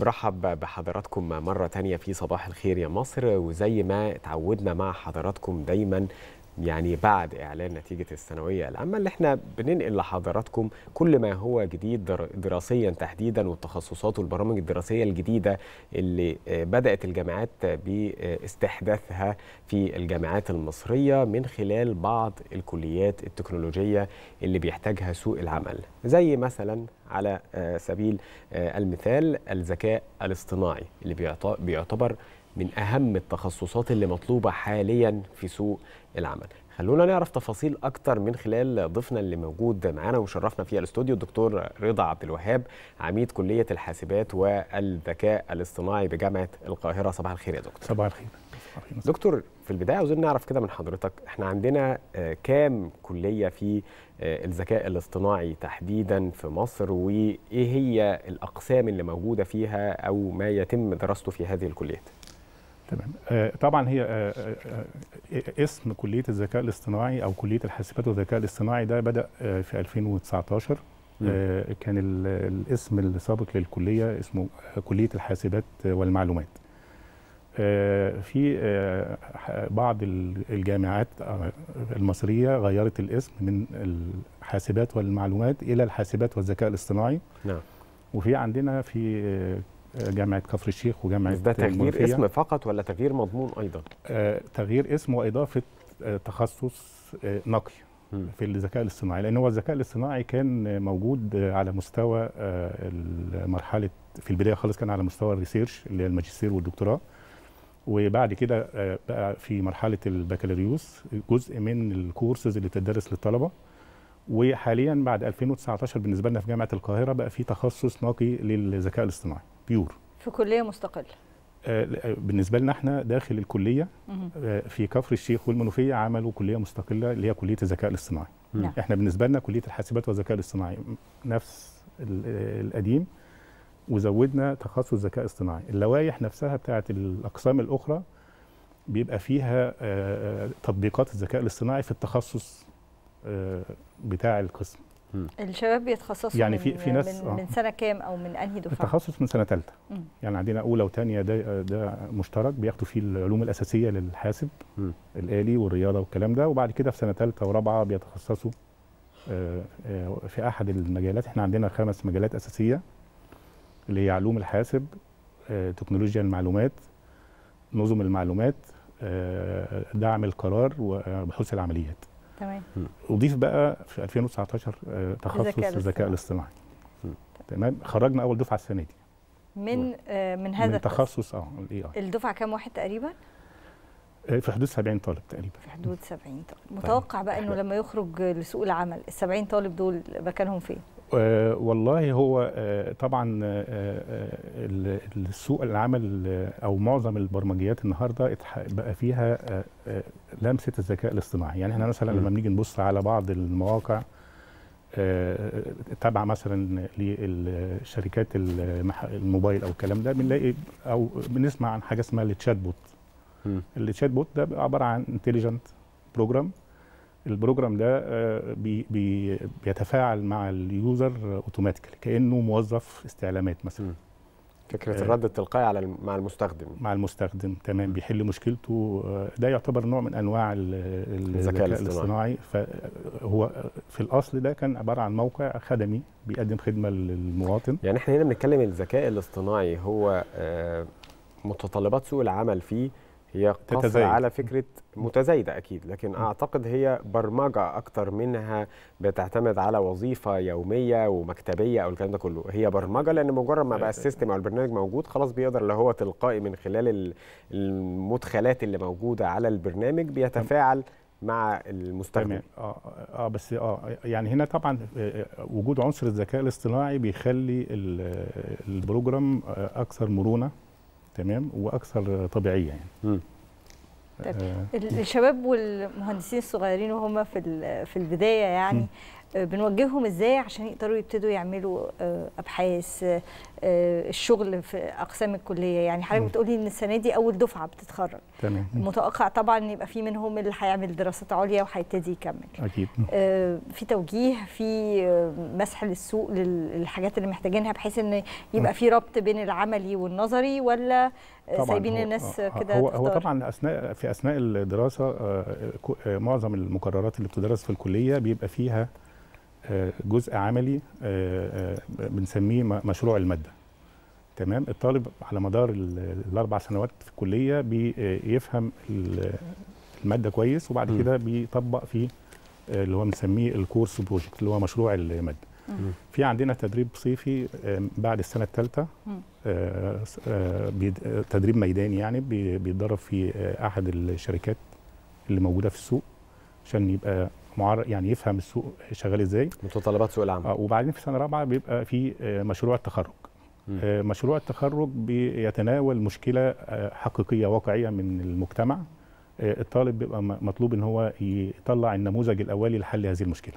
برحب بحضراتكم مرة تانية في صباح الخير يا مصر وزي ما اتعودنا مع حضراتكم دايما يعني بعد إعلان نتيجة الثانوية العامة اللي إحنا بننقل لحضراتكم كل ما هو جديد در- دراسيا تحديدا والتخصصات والبرامج الدراسية الجديدة اللي آه، بدأت الجامعات بإستحداثها في الجامعات المصرية من خلال بعض الكليات التكنولوجية اللي بيحتاجها سوق العمل. زي مثلا على آه، سبيل آه، المثال الذكاء الاصطناعي اللي بيعت- بيعتبر من أهم التخصصات اللي مطلوبة حاليا في سوق العمل. خلونا نعرف تفاصيل أكتر من خلال ضيفنا اللي موجود معانا وشرفنا في الاستوديو الدكتور رضا عبد الوهاب عميد كلية الحاسبات والذكاء الاصطناعي بجامعة القاهرة. صباح الخير يا دكتور. صباح الخير. دكتور في البداية عاوزين نعرف كده من حضرتك إحنا عندنا آه، كام كلية في آه، الذكاء الاصطناعي تحديدا في مصر؟ وإيه هي الأقسام اللي موجودة فيها أو ما يتم دراسته في هذه الكليات؟ تمام. آه، طبعا هي آه، آه، اسم كلية الذكاء الاصطناعي أو كلية الحاسبات والذكاء الاصطناعي ده بدأ في 2019 مم. كان ال- الاسم السابق للكلية اسمه كلية الحاسبات والمعلومات. في بعض ال- الجامعات المصرية غيرت الاسم من الحاسبات والمعلومات إلى الحاسبات والذكاء الاصطناعي. نعم. وفي عندنا في جامعة كفر الشيخ وجامعة ده تغيير المنوفية. اسم فقط ولا تغيير مضمون أيضا آه، تغيير اسم وإضافة آه، تخصص آه، نقي. في الذكاء الاصطناعي لأن هو الذكاء الاصطناعي كان موجود على مستوى المرحلة في البداية خالص كان على مستوى الريسيرش اللي هي الماجستير والدكتوراه وبعد كده بقى في مرحلة البكالوريوس جزء من الكورسز اللي بتدرس للطلبة وحاليا بعد 2019 بالنسبة لنا في جامعة القاهرة بقى في تخصص نقي للذكاء الاصطناعي pure في كلية مستقلة آه، بالنسبة لنا إحنا داخل الكلية. آه، في كفر الشيخ والمنوفية عملوا كلية مستقلة اللي هي كلية الذكاء الاصطناعي. نعم. إحنا بالنسبة لنا كلية الحاسبات والذكاء الاصطناعي نفس ال- آه، القديم وزودنا تخصص ذكاء اصطناعي اللوائح نفسها بتاعت الأقسام الأخرى بيبقى فيها آه، آه، تطبيقات الذكاء الاصطناعي في التخصص آه، بتاع القسم الشباب بيتخصصوا يعني من في- في ناس- من, آه. من سنة كام أو من أنهي دفعة التخصص من سنة ثالثه. يعني عندنا أولى وثانيه ده ده مشترك بياخدوا فيه العلوم الأساسية للحاسب مم. الآلي والرياضة والكلام ده وبعد كده في سنة ثالثه ورابعة بيتخصصوا آه، آه، في أحد المجالات إحنا عندنا خمس مجالات أساسية اللي هي علوم الحاسب تكنولوجيا المعلومات نظم المعلومات دعم القرار وبحوث العمليات تمام. أضيف بقى في 2019 آه، تخصص الذكاء الاصطناعي. تمام. خرجنا أول دفعة السنة دي. من آه من هذا من. تخصص آه الاي اي الدفعة كام واحد تقريبا؟ في حدود 70 طالب تقريبا. في حدود 70 طالب. متوقع بقى إنه لما يخرج لسوق العمل ال 70 طالب دول مكانهم فين؟ آه والله هو آه طبعا آه آه ال- السوق العمل آه، أو معظم البرمجيات النهارده بقى فيها آه آه لمسة الذكاء الاصطناعي يعني إحنا مثلا. لما بنيجي نبص على بعض المواقع آه، تابعه مثلا للشركات الموبايل أو الكلام ده بنلاقي أو بنسمع عن حاجة اسمها ال chatbot. ال chatbot ده عبارة عن intelligent program ال program ده آه، بي بي بيتفاعل مع ال user automatically كأنه موظف استعلامات مثلا. فكرة آه. الرد التلقائي على مع المستخدم مع المستخدم تمام. بيحل مشكلته آه، ده يعتبر نوع من أنواع ال- الذكاء الاصطناعي. الاصطناعي فهو في الأصل ده كان عبارة عن موقع خدمي بيقدم خدمة للمواطن يعني إحنا هنا بنتكلم الذكاء الاصطناعي هو متطلبات سوق العمل فيه هي قصر. على فكرة متزايدة أكيد لكن أعتقد هي برمجة أكتر منها بتعتمد على وظيفة يومية ومكتبية أو الكلام ده كله. هي برمجة لأن مجرد ما بقى السيستم أو البرنامج موجود خلاص بيقدر اللي هو تلقائي من خلال ال- المدخلات اللي موجودة على البرنامج بيتفاعل مع المستخدم. تمام. آه آه بس آه يعني هنا طبعا آه، وجود عنصر الذكاء الاصطناعي بيخلي ال- البروجرام آه، أكثر مرونة. تمام وأكثر طبيعية يعني مم. طيب. آه، ال- الشباب والمهندسين الصغيرين وهم في ال- في البداية يعني بنوجههم إزاي عشان يقدروا يبتدوا يعملوا أبحاث الشغل في أقسام الكلية؟ يعني حضرتك بتقولي إن السنة دي أول دفعة بتتخرج. تمام. متوقع طبعا إن يبقى في منهم اللي هيعمل دراسات عليا وهيبتدي يكمل. أكيد. في توجيه في مسح للسوق للحاجات اللي محتاجينها بحيث إن يبقى في ربط بين العملي والنظري ولا سايبين الناس كده هو هو طبعا أثناء في أثناء الدراسة معظم المقررات اللي بتدرس في الكلية بيبقى فيها جزء عملي بنسميه مشروع المادة. تمام؟ الطالب على مدار الأربع سنوات في الكلية بيفهم المادة كويس وبعد م. كده بيطبق فيه اللي هو بنسميه الكورس بروجكت اللي هو مشروع المادة. م. في عندنا تدريب صيفي بعد السنة الثالثة. تدريب ميداني يعني بيتدرب في أحد الشركات اللي موجودة في السوق عشان يبقى معرض يعني يفهم السوق شغال إزاي. متطلبات سوق العمل. آه وبعدين في سنة رابعة بيبقى في مشروع التخرج. آه مشروع التخرج بيتناول مشكلة حقيقية واقعية من المجتمع. آه الطالب بيبقى مطلوب إن هو يطلع النموذج الأولي لحل هذه المشكلة.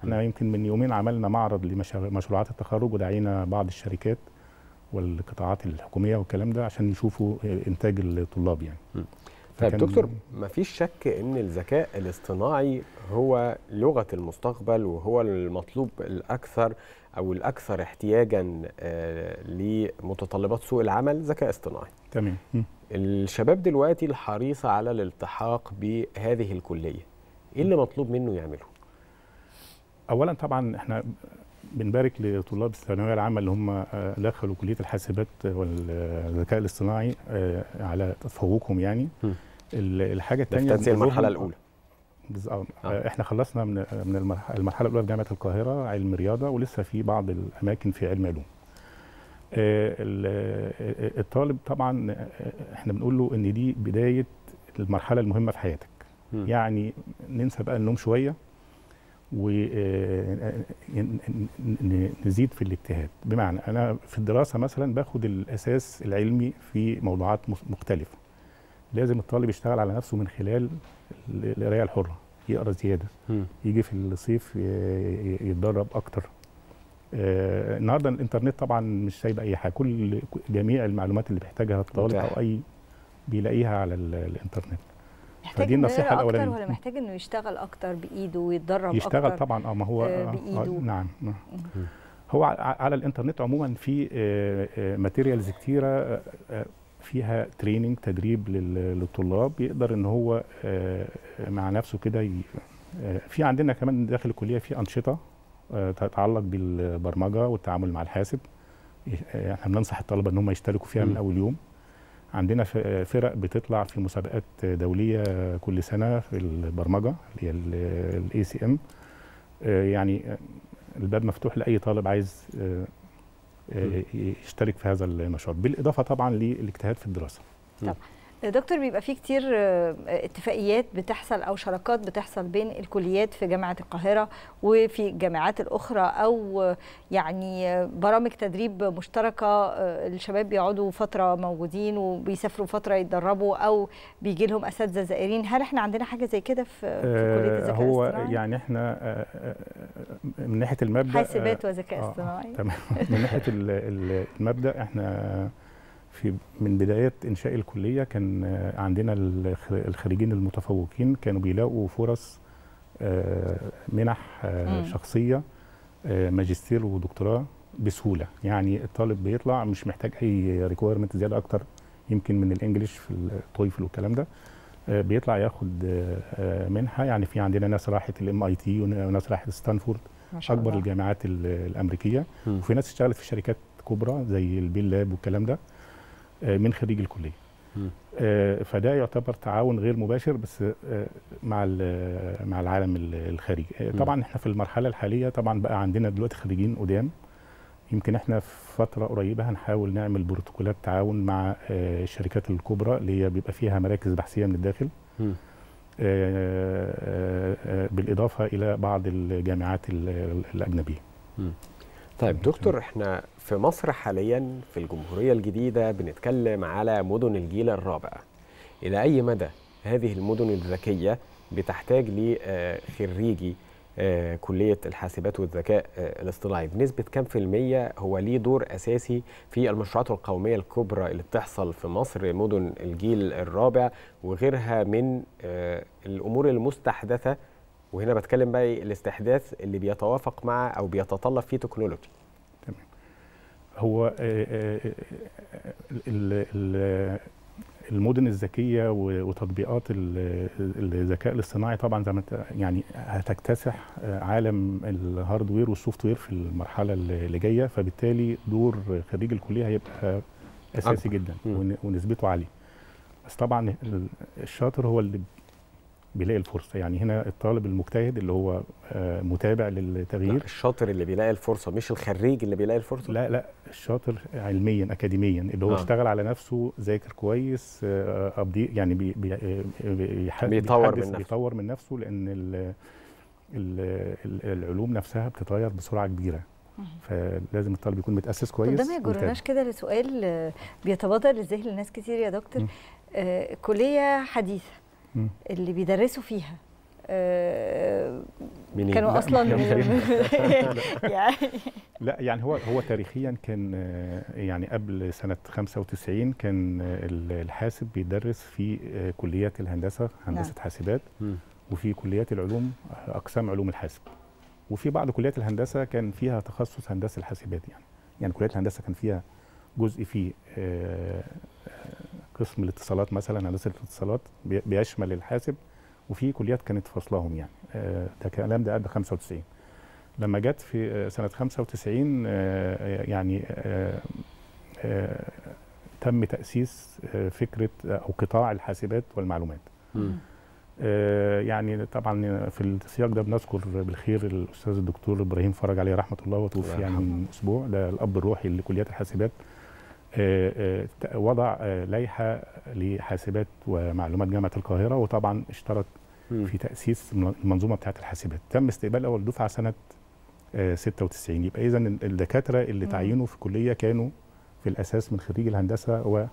إحنا يمكن من يومين عملنا معرض لمشروعات التخرج ودعينا بعض الشركات والقطاعات الحكومية والكلام ده عشان يشوفوا إنتاج الطلاب يعني. م. طيب دكتور ما فيش شك إن الذكاء الاصطناعي هو لغة المستقبل وهو المطلوب الأكثر أو الأكثر احتياجا لمتطلبات سوق العمل ذكاء اصطناعي. تمام. الشباب دلوقتي الحريصة على الالتحاق بهذه الكلية إيه اللي مطلوب منه يعمله؟ اولا طبعا إحنا بنبارك لطلاب الثانويه العامة اللي هم دخلوا كلية الحاسبات والذكاء الاصطناعي على تفوقهم يعني. م. الحاجة الثانية في المرحلة الأولى. آه. إحنا خلصنا من من المرحلة الأولى في جامعة القاهرة علم رياضة ولسه في بعض الأماكن في علم علوم. الطالب طبعا إحنا بنقول له إن دي بداية المرحلة المهمة في حياتك. م. يعني ننسى بقى النوم شوية ونزيد في الاجتهاد. بمعنى أنا في الدراسة مثلا باخد الأساس العلمي في موضوعات مختلفة. لازم الطالب يشتغل على نفسه من خلال القراية الحرة يقرأ زيادة م. يجي في الصيف يتدرب أكتر. آه النهارده الإنترنت طبعا مش سايب أي حاجة كل جميع المعلومات اللي بيحتاجها الطالب أو أي بيلاقيها على الإنترنت. محتاج فدي النصيحة الأولانية. ولا محتاج إنه يشتغل أكتر بإيده ويتدرب يشتغل أكتر؟ طبعا آه ما هو بإيده. آه نعم هو على الإنترنت عموما في materials كتيرة فيها training تدريب للطلاب يقدر إن هو مع نفسه كده في عندنا كمان داخل الكلية في أنشطة تتعلق بالبرمجة والتعامل مع الحاسب. إحنا بننصح الطلبة إن هم يشتركوا فيها من أول يوم. عندنا فرق بتطلع في مسابقات دولية كل سنة في البرمجة اللي هي ال ACM يعني الباب مفتوح لأي طالب عايز يشترك في هذا النشاط بالإضافة طبعا للاجتهاد في الدراسة. طبعا. دكتور بيبقى في كتير اتفاقيات بتحصل أو شراكات بتحصل بين الكليات في جامعة القاهرة وفي الجامعات الأخرى أو يعني برامج تدريب مشتركة الشباب بيقعدوا فترة موجودين وبيسافروا فترة يتدربوا أو بيجي لهم أساتذة زائرين. هل إحنا عندنا حاجة زي كده في, في كلية الذكاء هو الاصطناعي؟ يعني إحنا من ناحية المبدأ حاسبات وذكاء اصطناعي. تمام. من ناحية المبدأ إحنا في من بداية إنشاء الكلية كان عندنا الخريجين المتفوقين كانوا بيلاقوا فرص منح شخصية ماجستير ودكتوراه بسهولة. يعني الطالب بيطلع مش محتاج أي requirement زيادة أكتر يمكن من ال English في ال TOEFL والكلام ده بيطلع ياخد منحة. يعني في عندنا ناس راحت ال MIT وناس راحت ستانفورد أكبر الله. الجامعات الأمريكية. م. وفي ناس اشتغلت في شركات كبرى زي ال Bell Lab والكلام ده. من خريج الكلية. آه فده يعتبر تعاون غير مباشر بس آه مع مع العالم الخارجي. آه طبعا إحنا في المرحلة الحالية طبعا بقى عندنا دلوقتي خريجين قدام. يمكن إحنا في فترة قريبة هنحاول نعمل بروتوكولات تعاون مع الشركات الكبرى اللي هي بيبقى فيها مراكز بحثية من الداخل. بالإضافة إلى بعض الجامعات الأجنبية. طيب دكتور إحنا في مصر حاليا في الجمهورية الجديدة بنتكلم على مدن الجيل الرابع. إلى أي مدى هذه المدن الذكية بتحتاج لخريجي آه، كلية الحاسبات والذكاء آه، الاصطناعي؟ بنسبة كام في المية هو ليه دور أساسي في المشروعات القومية الكبرى اللي بتحصل في مصر مدن الجيل الرابع وغيرها من آه، الأمور المستحدثة وهنا بتكلم بقى إيه؟ الاستحداث اللي بيتوافق مع أو بيتطلب فيه technology. هو آه، آه، آه، ال- ال- المدن الذكية وتطبيقات ال- الذكاء الاصطناعي طبعا زي ما يعني هتكتسح عالم ال hardware وال software في المرحلة اللي جاية فبالتالي دور خريج الكلية هيبقى أساسي أكبر. جدا ونسبته عالية. بس طبعا ال- الشاطر هو اللي بيلاقي الفرصة يعني هنا الطالب المجتهد اللي هو آه، متابع لا، للتغيير الشاطر اللي بيلاقي الفرصة مش الخريج اللي بيلاقي الفرصة لا لا الشاطر علميا اكاديميا اللي هو آه. آه. اشتغل على نفسه ذاكر كويس آه، ابدي يعني بي بي بي بيح- بيطور من نفسه. بيطور من نفسه لأن ال ال ال العلوم نفسها بتتغير بسرعة كبيرة فلازم الطالب يكون متأسس طب كويس ده ما يجرناش. كده لسؤال آه، بيتبادر لذهن لناس كتير يا دكتور. آه، كلية حديثة. اللي بيدرسوا فيها. آه، منين؟ كانوا لا، أصلا لا، يعني لا يعني هو هو تاريخيا كان آه، يعني قبل سنة 95 كان آه، ال- الحاسب بيدرس في كليات الهندسة هندسة حاسبات مم. وفي كليات العلوم أقسام علوم الحاسب. وفي بعض كليات الهندسة كان فيها تخصص هندسة الحاسبات يعني. يعني كليات الهندسة كان فيها جزء فيه قسم الاتصالات مثلا هندسة الاتصالات بي- بيشمل الحاسب وفي كليات كانت فصلهم يعني. آه، ده الكلام ده قبل 95 لما جت في سنة 95 آه، يعني آه، تم تأسيس فكرة أو قطاع الحاسبات والمعلومات. يعني طبعا في السياق ده بنذكر بالخير الأستاذ الدكتور إبراهيم فرج عليه رحمة الله وتوفي يعني. من أسبوع. ده الأب الروحي لكليات الحاسبات. وضع آه، لائحة لحاسبات ومعلومات جامعة القاهرة وطبعا اشترك. في تأسيس المنظومة بتاعة الحاسبات تم استقبال أول دفعة سنة آه، 96 يبقى اذا الدكاترة اللي. تعينوا في الكلية كانوا في الأساس من خريج الهندسة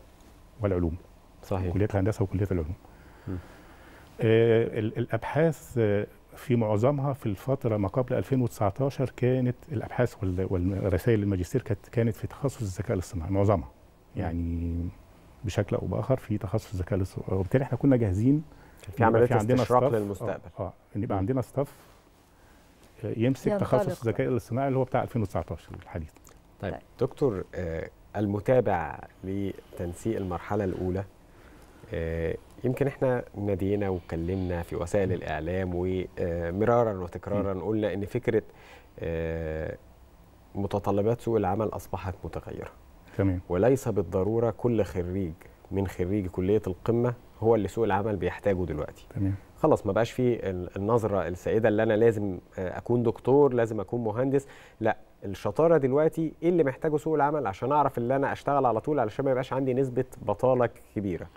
والعلوم صحيح كلية الهندسة وكلية العلوم. آه الأبحاث آه، في معظمها في الفترة ما قبل 2019 كانت الأبحاث وال- والرسائل الماجستير كانت كانت في تخصص الذكاء الاصطناعي معظمها. يعني بشكل أو بآخر في تخصص الذكاء الاصطناعي. وبالتالي إحنا كنا جاهزين في عندنا استشراق للمستقبل. آه, آه إن يبقى. عندنا ستاف يمسك تخصص الذكاء الاصطناعي اللي هو بتاع 2019 الحديث. طيب. طيب. دكتور آه، المتابع لتنسيق المرحلة الأولى آه، يمكن إحنا نادينا واتكلمنا في وسائل الإعلام ومرارا وتكرارا قلنا إن فكرة آه، متطلبات سوق العمل أصبحت متغيرة. تمام. وليس بالضرورة كل خريج من خريج كلية القمة هو اللي سوق العمل بيحتاجه دلوقتي. تمام. خلاص ما بقاش في ال- النظرة السائدة اللي أنا لازم آه، أكون دكتور لازم أكون مهندس. لا الشطارة دلوقتي إيه اللي محتاجه سوق العمل؟ عشان أعرف إن أنا أشتغل على طول علشان ما يبقاش عندي نسبة بطالة كبيرة.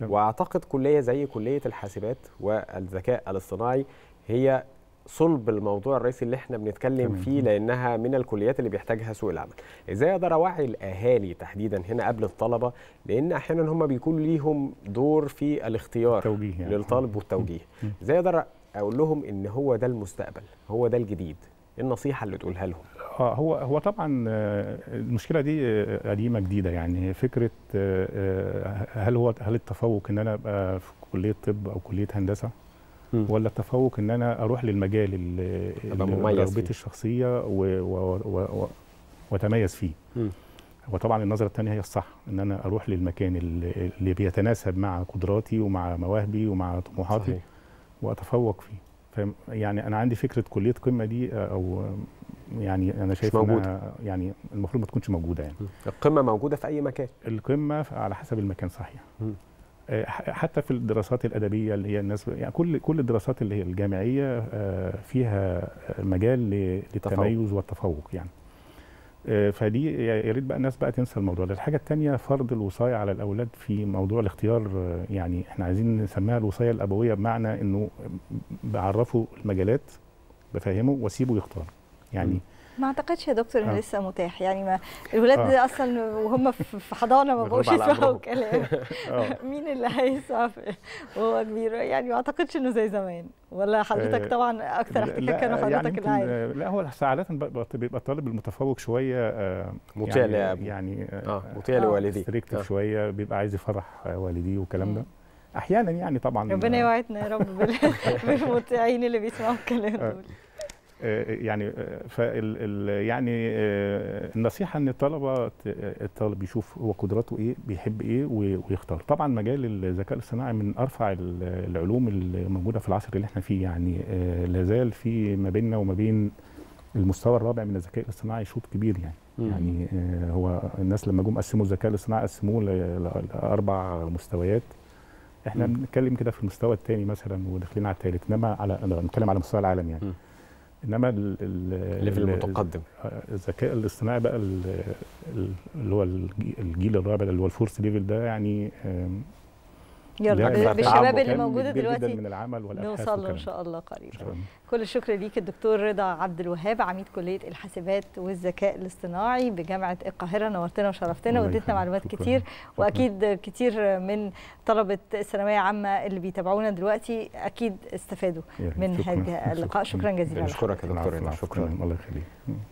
وأعتقد كلية زي كلية الحاسبات والذكاء الاصطناعي هي صلب الموضوع الرئيسي اللي إحنا بنتكلم تمام. فيه لأنها من الكليات اللي بيحتاجها سوق العمل. إزاي أقدر أوعي الأهالي تحديدا هنا قبل الطلبة؟ لأن أحيانا هم بيكون ليهم دور في الاختيار يعني. للطالب والتوجيه. إزاي أقدر أقول لهم إن هو ده المستقبل؟ هو ده الجديد. النصيحة اللي تقولها لهم. آه هو هو طبعا آه، المشكلة دي آه، قديمة جديدة يعني فكرة آه، هل هو هل التفوق إن أنا أبقى في كلية طب أو كلية هندسة. ولا التفوق إن أنا أروح للمجال اللي رغبتي. الشخصية وأتميز فيه. وطبعا النظرة الثانية هي الصح إن أنا أروح للمكان اللي بيتناسب مع قدراتي ومع مواهبي ومع طموحاتي صحيح. وأتفوق فيه؟ يعني أنا عندي فكرة كلية قمة دي أو يعني أنا شايف موجودة. إنها يعني المفروض ما تكونش موجودة يعني. القمة موجودة في أي مكان. القمة على حسب المكان صحيح. مم. آه، حتى في الدراسات الأدبية اللي هي الناس يعني كل كل الدراسات اللي هي الجامعية آه، فيها مجال للتميز والتفوق يعني. آه، فدي يا ريت بقى الناس بقى تنسى الموضوع ده. الحاجة الثانية فرض الوصاية على الأولاد في موضوع الاختيار يعني إحنا عايزين نسميها الوصاية الأبوية بمعنى إنه بعرفه المجالات بفهمه وأسيبه يختار. يعني. ما أعتقدش يا دكتور إنه آه. لسه متاح يعني ما الولاد آه. دي أصلا وهم في في حضانة ما بقوش يسمعوا. كلام آه. مين اللي هيسمع وهو كبير يعني ما أعتقدش إنه زي زمان ولا حضرتك آه، طبعا أكثر احتكاك كانوا يعني حضرتك عارف آه، لا هو عاده بيبقى الطالب المتفوق شوية آه، مطيع يعني. يعني آه مطيع آه. لوالديه آه. شوية بيبقى عايز يفرح آه، والديه والكلام ده. أحيانا يعني طبعا ربنا آه، يوعدنا يا رب بال- بالمطيعين اللي بيسمعوا الكلام آه. دول آه، يعني فال ال- يعني آه، النصيحة إن الطلبة الطالب يشوف هو قدراته إيه بيحب إيه ويختار طبعا مجال الذكاء الاصطناعي من أرفع ال- العلوم اللي موجوده في العصر اللي إحنا فيه يعني آه، لا زال في ما بيننا وما بين المستوى الرابع من الذكاء الاصطناعي شوط كبير يعني مم. يعني آه، هو الناس لما جم قسموا الذكاء الاصطناعي قسموه لأربع مستويات إحنا. بنتكلم كده في المستوى الثاني مثلا وداخلين على الثالث إنما على بنتكلم على مستوى العالم يعني. إنما ال- ال- ال level ال- المتقدم. الذكاء الاصطناعي بقى ال- ال- اللي هو الجي- الجيل الرابع اللي هو ال fourth level ده يعني يلا بالشباب اللي موجودة دلوقتي من العمل نوصل له إن شاء الله قريب إن شاء الله. كل الشكر ليك الدكتور رضا عبد الوهاب عميد كلية الحاسبات والذكاء الاصطناعي بجامعة القاهرة نورتنا وشرفتنا واديتنا. معلومات شكراً. كتير شكراً. وأكيد كتير من طلبة الثانوية عامه اللي بيتابعونا دلوقتي أكيد استفادوا. من. هذا اللقاء شكرا جزيلا بنشكرك يا دكتور. شكرا الله يخليك